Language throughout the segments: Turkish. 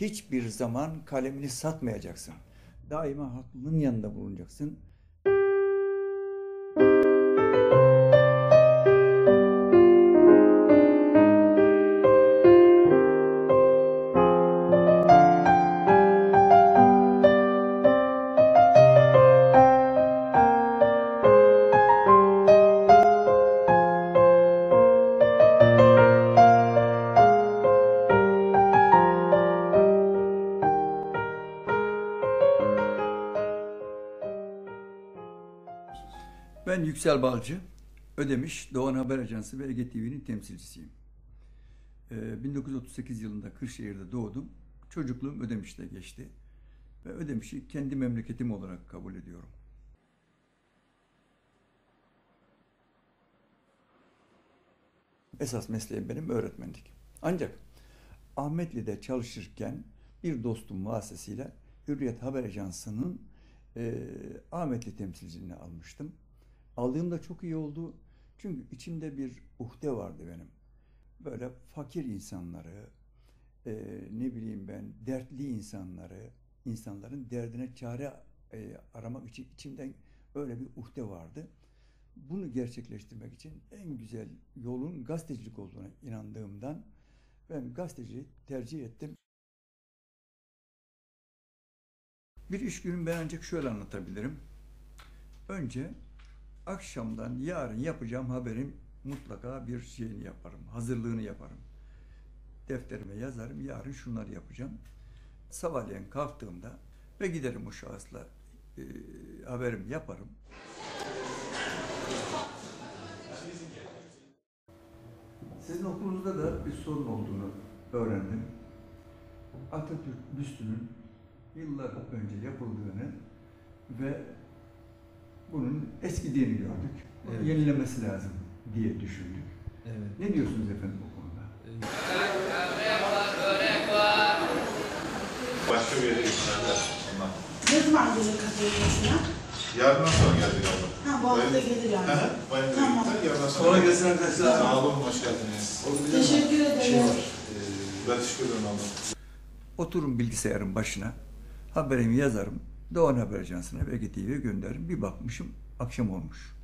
hiçbir zaman kalemini satmayacaksın. Daima haklının yanında bulunacaksın. Yüksel Balcı, Ödemiş Doğan Haber Ajansı ve Ege TV'nin temsilcisiyim. Ee, 1938 yılında Kırşehir'de doğdum. Çocukluğum Ödemiş'te geçti. Ve Ödemiş'i kendi memleketim olarak kabul ediyorum. Esas mesleğim benim öğretmenlik. Ancak Ahmetli'de çalışırken bir dostum vasıtasıyla Hürriyet Haber Ajansı'nın e, Ahmetli temsilciliğini almıştım. Aldığımda çok iyi oldu. Çünkü içimde bir uhde vardı benim. Böyle fakir insanları, e, ne bileyim ben, dertli insanları, insanların derdine çare e, aramak için içimden öyle bir uhde vardı. Bunu gerçekleştirmek için en güzel yolun gazetecilik olduğuna inandığımdan ben gazeteciliği tercih ettim. Bir iş günüm ben ancak şöyle anlatabilirim. Önce akşamdan yarın yapacağım haberin mutlaka bir şeyini yaparım, hazırlığını yaparım. Defterime yazarım, yarın şunları yapacağım. Sabahleyin kalktığımda ve giderim o şahısla e, haberimi yaparım. Sizin okulunuzda da bir sorun olduğunu öğrendim. Atatürk büstünün yıllar önce yapıldığını ve bunun eskidiğini gördük. Bunu Evet. Yenilemesi lazım diye düşündük. Evet. Ne diyorsunuz efendim bu konuda? Başka bir yere gittiler. Onlar. Ne zaman gelir katılıyorsun Yarından sonra geldi galiba. Ha bu hafta gelir yani. Hı hı, Tamam. yarından sonra. Kolay gelsin arkadaşlar. Sağ olun, hoş geldiniz. Teşekkür ederim. Şey var. Ee, ben teşekkür ederim abla. Oturun bilgisayarın başına, haberimi yazarım, Doğan Haber Ajansı'na ve Ege TV'ye gönderirim. Bir bakmışım, akşam olmuş.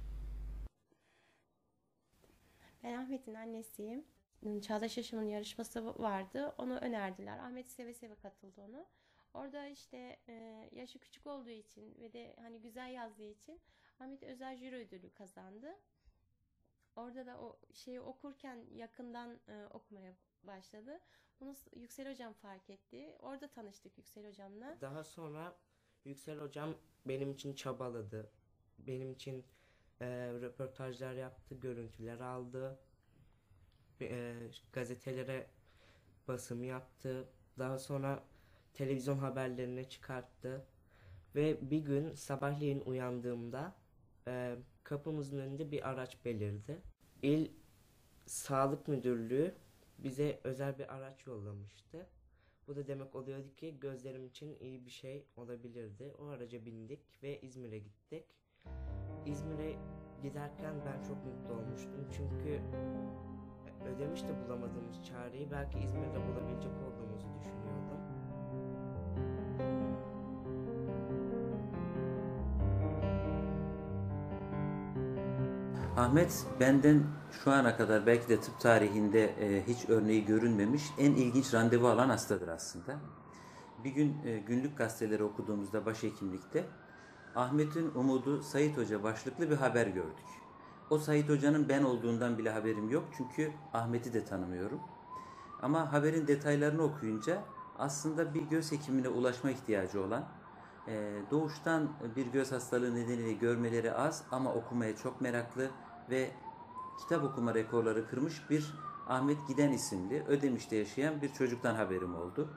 Ben Ahmet'in annesiyim. Çağdaş Yaşam'ın yarışması vardı. Onu önerdiler. Ahmet seve seve katıldı onu. Orada işte e, yaşı küçük olduğu için ve de hani güzel yazdığı için Ahmet özel jüri ödülü kazandı. Orada da o şeyi okurken yakından e, okumaya başladı. Bunu Yüksel Hocam fark etti. Orada tanıştık Yüksel Hocam'la. Daha sonra Yüksel Hocam benim için çabaladı. Benim için e, röportajlar yaptı, görüntüler aldı. E, gazetelere basım yaptı. Daha sonra televizyon haberlerine çıkarttı. Ve bir gün sabahleyin uyandığımda e, kapımızın önünde bir araç belirdi. İl Sağlık Müdürlüğü bize özel bir araç yollamıştı. Bu da demek oluyordu ki gözlerim için iyi bir şey olabilirdi. O araca bindik ve İzmir'e gittik. İzmir'e giderken ben çok mutlu olmuştum çünkü Ödemiş'te bulamadığımız çareyi belki İzmir'de bulabilecek olduğumuzu düşünüyordum. Ahmet benden şu ana kadar belki de tıp tarihinde e, hiç örneği görünmemiş en ilginç randevu alan hastadır aslında. Bir gün e, günlük gazeteleri okuduğumuzda başhekimlikte Ahmet'in umudu Sayit Hoca başlıklı bir haber gördük. O Sayit Hoca'nın ben olduğundan bile haberim yok çünkü Ahmet'i de tanımıyorum. Ama haberin detaylarını okuyunca aslında bir göz hekimine ulaşma ihtiyacı olan, e, doğuştan bir göz hastalığı nedeniyle görmeleri az ama okumaya çok meraklı ve kitap okuma rekorları kırmış bir Ahmet Giden isimli Ödemiş'te yaşayan bir çocuktan haberim oldu.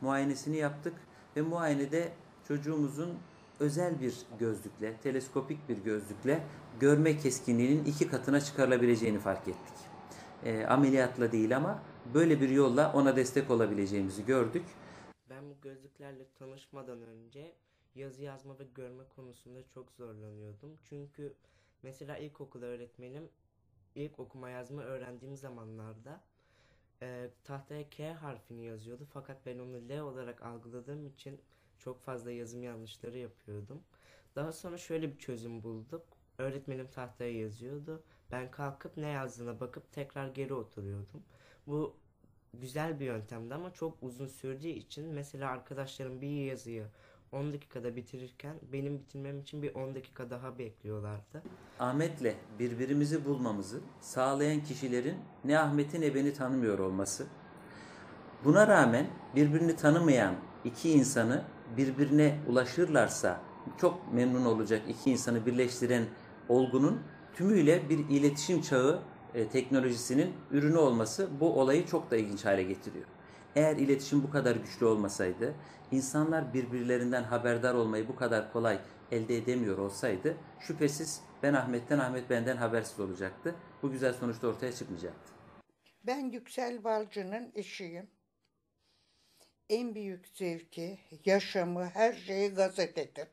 Muayenesini yaptık ve muayenede çocuğumuzun özel bir gözlükle, teleskopik bir gözlükle görme keskinliğinin iki katına çıkarılabileceğini fark ettik. E, ameliyatla değil ama böyle bir yolla ona destek olabileceğimizi gördük. Ben bu gözlüklerle tanışmadan önce yazı yazma ve görme konusunda çok zorlanıyordum. Çünkü mesela ilkokul öğretmenim ilk okuma yazma öğrendiğim zamanlarda e, tahtaya K harfini yazıyordu fakat ben onu L olarak algıladığım için çok fazla yazım yanlışları yapıyordum. Daha sonra şöyle bir çözüm bulduk. Öğretmenim tahtaya yazıyordu. Ben kalkıp ne yazdığına bakıp tekrar geri oturuyordum. Bu güzel bir yöntemdi ama çok uzun sürdüğü için mesela arkadaşlarım bir yazıyı 10 dakikada bitirirken benim bitirmem için bir 10 dakika daha bekliyorlardı. Ahmet'le birbirimizi bulmamızı sağlayan kişilerin ne Ahmet'i ne beni tanımıyor olması. Buna rağmen birbirini tanımayan iki insanı birbirine ulaşırlarsa çok memnun olacak iki insanı birleştiren olgunun tümüyle bir iletişim çağı e, teknolojisinin ürünü olması bu olayı çok da ilginç hale getiriyor. Eğer iletişim bu kadar güçlü olmasaydı, insanlar birbirlerinden haberdar olmayı bu kadar kolay elde edemiyor olsaydı şüphesiz ben Ahmet'ten Ahmet benden habersiz olacaktı. Bu güzel sonuçta ortaya çıkmayacaktı. Ben Yüksel Balcı'nın eşiyim. En büyük zevki, yaşamı, her şeyi gazetedir.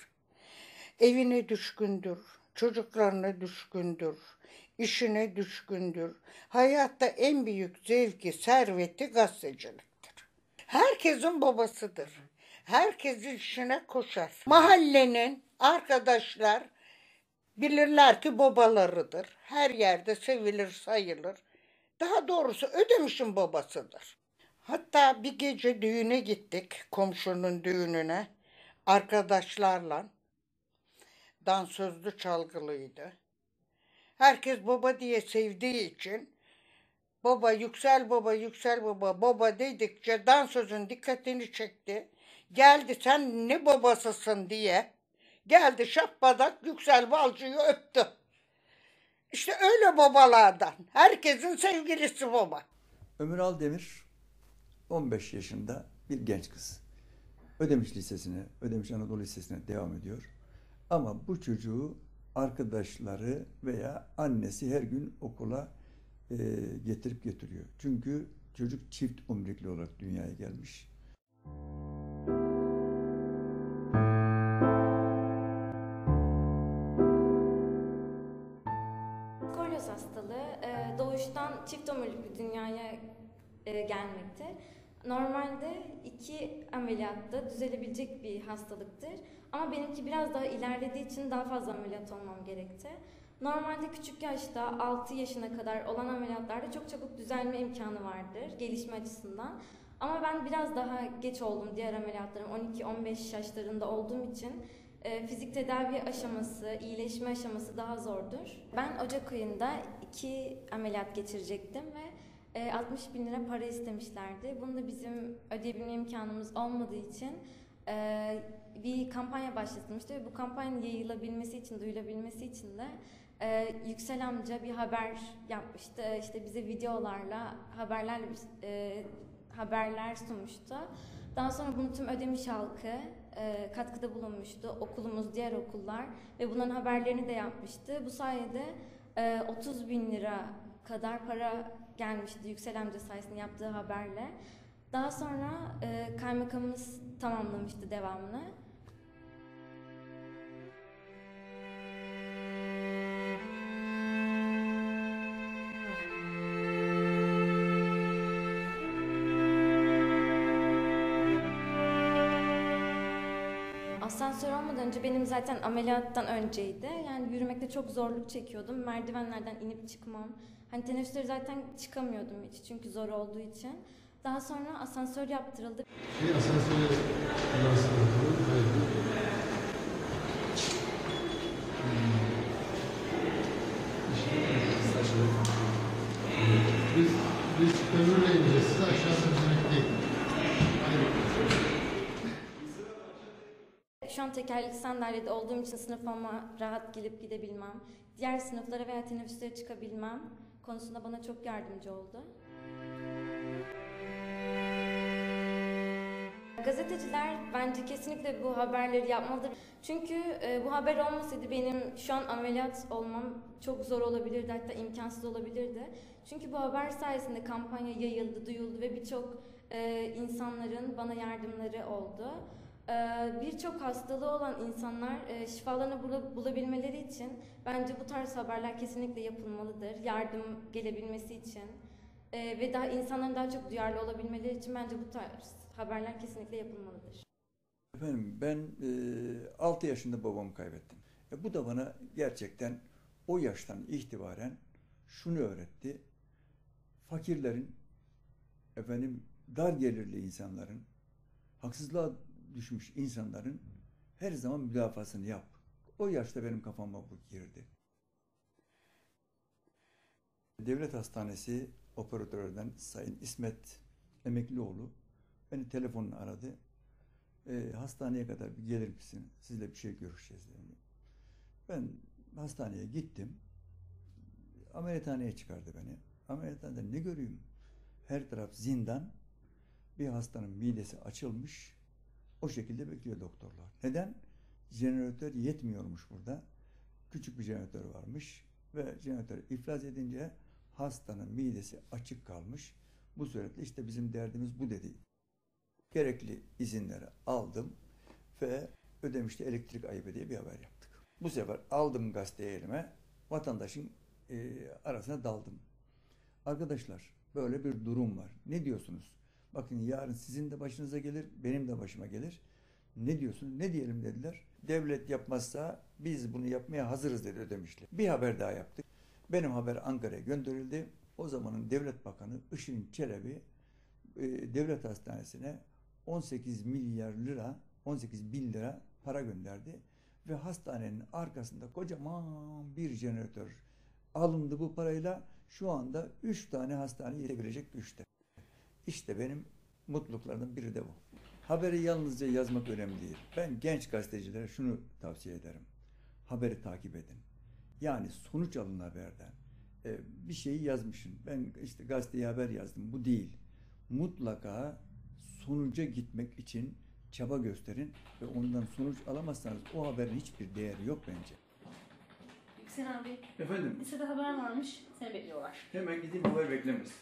Evine düşkündür, çocuklarına düşkündür, işine düşkündür. Hayatta en büyük zevki, serveti gazeteciliktir. Herkesin babasıdır. Herkes işine koşar. Mahallenin arkadaşlar bilirler ki babalarıdır. Her yerde sevilir sayılır. Daha doğrusu Ödemiş'in babasıdır. Hatta bir gece düğüne gittik, komşunun düğününe. Arkadaşlarla. Dansözlü çalgılıydı. Herkes baba diye sevdiği için baba yüksel baba yüksel baba baba dedikçe dansözün dikkatini çekti. Geldi sen ne babasısın diye. Geldi şappadak yüksel balcıyı öptü. İşte öyle babalardan. Herkesin sevgilisi baba. Ömür Aldemir 15 yaşında bir genç kız. Ödemiş Lisesi'ne, Ödemiş Anadolu Lisesi'ne devam ediyor. Ama bu çocuğu arkadaşları veya annesi her gün okula e, getirip götürüyor. Çünkü çocuk çift umrikli olarak dünyaya gelmiş. Skolyoz hastalığı e, doğuştan çift omurilik bir dünyaya e, gelmekte. Normalde iki ameliyatta düzelebilecek bir hastalıktır. Ama benimki biraz daha ilerlediği için daha fazla ameliyat olmam gerekti. Normalde küçük yaşta 6 yaşına kadar olan ameliyatlarda çok çabuk düzelme imkanı vardır gelişme açısından. Ama ben biraz daha geç oldum diğer ameliyatlarım 12-15 yaşlarında olduğum için e, fizik tedavi aşaması, iyileşme aşaması daha zordur. Ben Ocak ayında iki ameliyat geçirecektim ve e, 60 bin lira para istemişlerdi. Bunu da bizim ödeyebilme imkanımız olmadığı için e, bir kampanya başlatılmıştı ve bu kampanyanın yayılabilmesi için, duyulabilmesi için de e, Yüksel amca bir haber yapmıştı. İşte bize videolarla, haberlerle e, haberler sunmuştu. Daha sonra bunu tüm Ödemiş halkı e, katkıda bulunmuştu. Okulumuz, diğer okullar ve bunların haberlerini de yapmıştı. Bu sayede e, 30 bin lira kadar para gelmişti Yüksel amca sayesinde yaptığı haberle. Daha sonra e, kaymakamımız tamamlamıştı devamını. Asansör olmadan önce benim zaten ameliyattan önceydi. Yani yürümekte çok zorluk çekiyordum. Merdivenlerden inip çıkmam. Hani teneffüsleri zaten çıkamıyordum hiç çünkü zor olduğu için. Daha sonra asansör yaptırıldı. Asansörü kullanırsın bakalım. Evet. Biz, biz kömürle ineceğiz. Siz aşağıda bizimle değil. Hayır. Şu an tekerlekli sandalyede olduğum için sınıfıma rahat gelip gidebilmem, diğer sınıflara veya teneffüslere çıkabilmem konusunda bana çok yardımcı oldu. Gazeteciler bence kesinlikle bu haberleri yapmalıdır. Çünkü e, bu haber olmasaydı benim şu an ameliyat olmam çok zor olabilirdi hatta imkansız olabilirdi. Çünkü bu haber sayesinde kampanya yayıldı, duyuldu ve birçok e, insanların bana yardımları oldu. Ee, Birçok hastalığı olan insanlar e, şifalarını bula- bulabilmeleri için bence bu tarz haberler kesinlikle yapılmalıdır. Yardım gelebilmesi için. Ee, ve daha insanların daha çok duyarlı olabilmeleri için bence bu tarz haberler kesinlikle yapılmalıdır. Efendim ben 6 yaşında babamı kaybettim. E, bu da bana gerçekten o yaştan itibaren şunu öğretti. Fakirlerin, efendim dar gelirli insanların, haksızlığa düşmüş insanların her zaman müdafasını yap. O yaşta benim kafama bu girdi. Devlet Hastanesi operatöründen Sayın İsmet Emeklioğlu beni telefonla aradı. E, hastaneye kadar bir gelir misin? Sizle bir şey görüşeceğiz dedi. Ben hastaneye gittim. Ameliyathaneye çıkardı beni. Ameliyathanede ne göreyim? Her taraf zindan. Bir hastanın midesi açılmış. O şekilde bekliyor doktorlar. Neden? Jeneratör yetmiyormuş burada. Küçük bir jeneratör varmış. Ve jeneratör iflas edince hastanın midesi açık kalmış. Bu suretle işte bizim derdimiz bu dedi. Gerekli izinleri aldım ve Ödemiş'te elektrik ayıbı diye bir haber yaptık. Bu sefer aldım gazeteyi elime, vatandaşın e, arasına daldım. Arkadaşlar böyle bir durum var. Ne diyorsunuz? Bakın yarın sizin de başınıza gelir, benim de başıma gelir. Ne diyorsunuz? Ne diyelim dediler. Devlet yapmazsa biz bunu yapmaya hazırız dedi Ödemişli. Bir haber daha yaptık. Benim haber Ankara'ya gönderildi. O zamanın Devlet Bakanı Işın Çelebi e, devlet hastanesine 18 milyar lira, 18 bin lira para gönderdi. Ve hastanenin arkasında kocaman bir jeneratör alındı bu parayla. Şu anda 3 tane hastane yetebilecek güçte. İşte benim mutluluklardan biri de bu. Haberi yalnızca yazmak önemli değil. Ben genç gazetecilere şunu tavsiye ederim. Haberi takip edin. Yani sonuç alın haberden. Ee, bir şeyi yazmışsın. Ben işte gazeteye haber yazdım. Bu değil. Mutlaka sonuca gitmek için çaba gösterin ve ondan sonuç alamazsanız o haberin hiçbir değeri yok bence. Yüksel abi, Efendim lisede haber varmış. Seni bekliyorlar. hemen gideyim haber beklemesin.